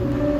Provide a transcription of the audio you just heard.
嗯